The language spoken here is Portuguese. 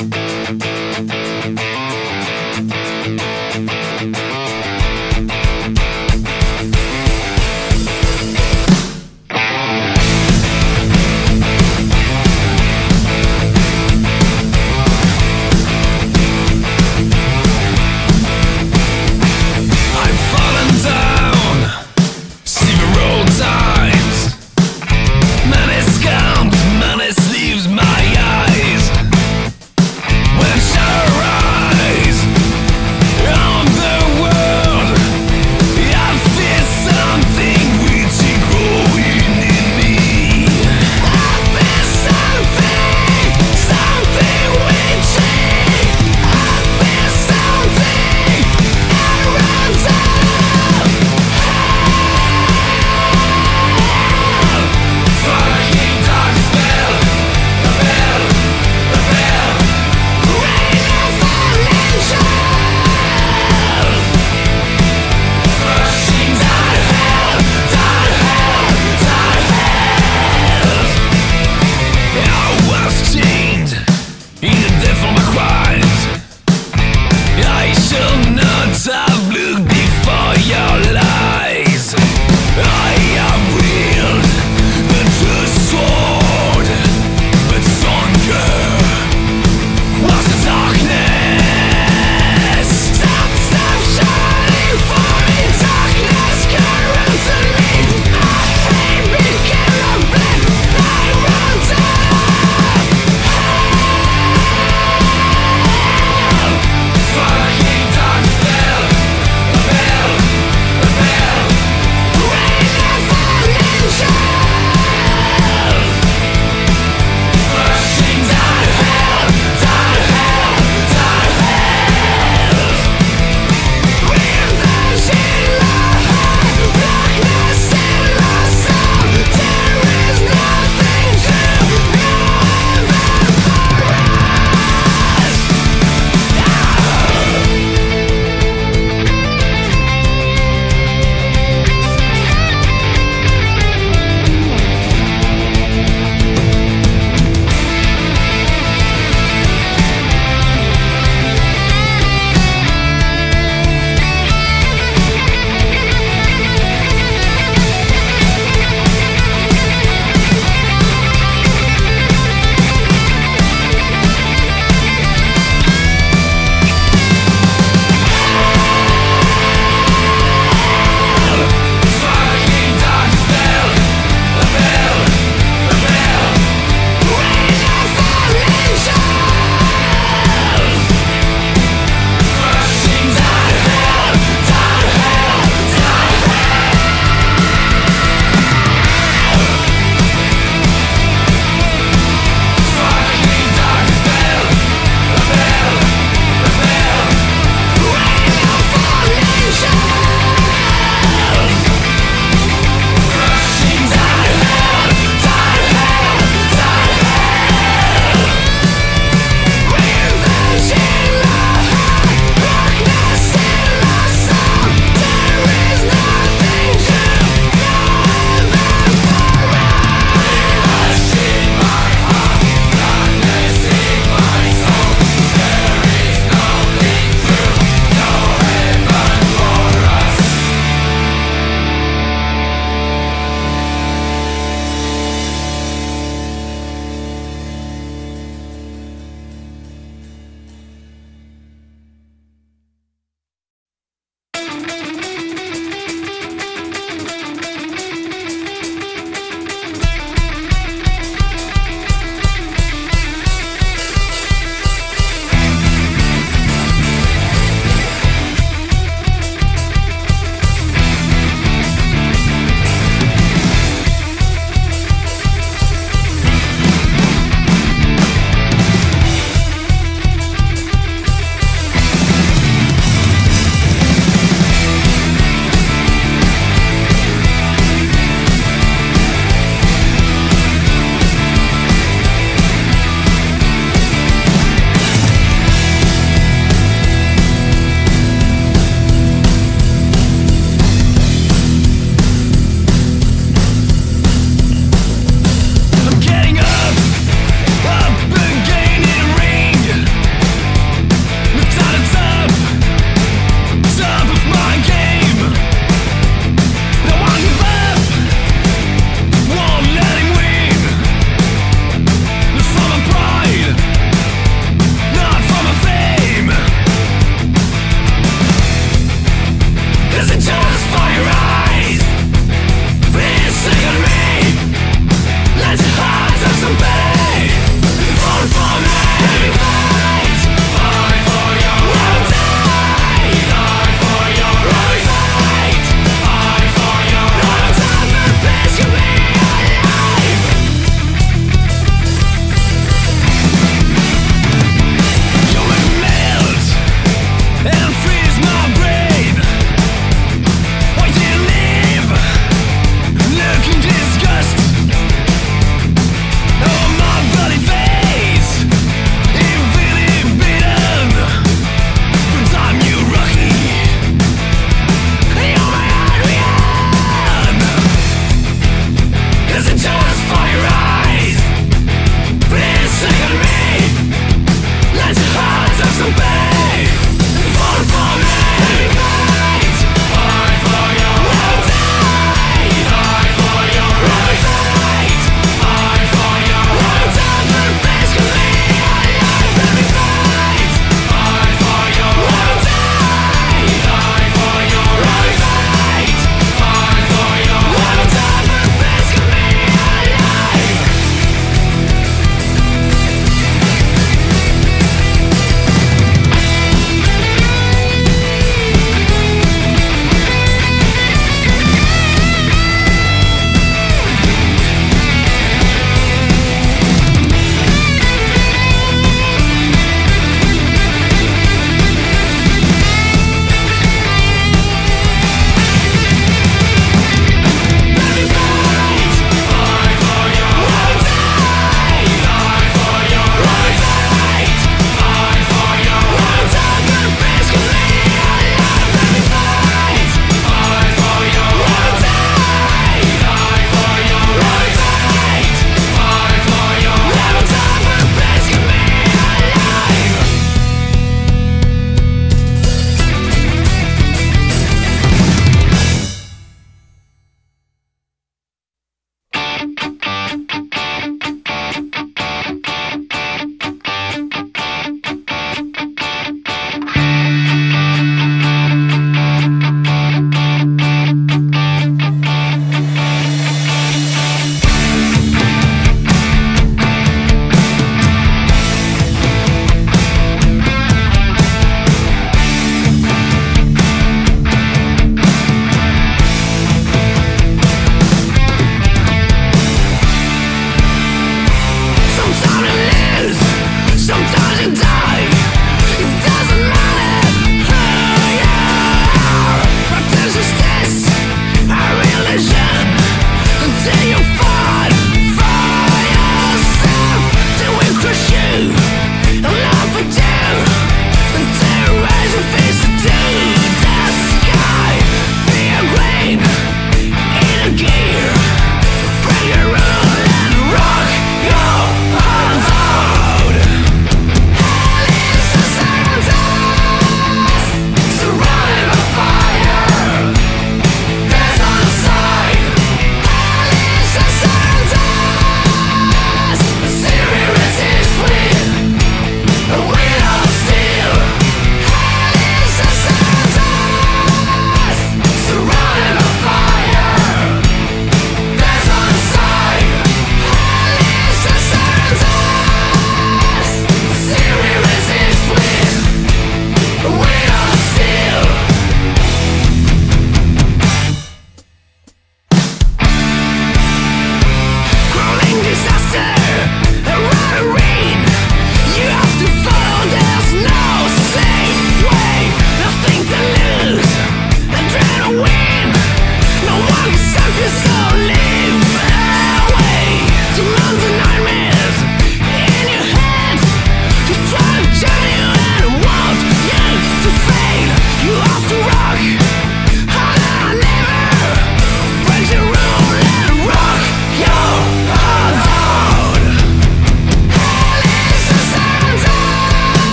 Música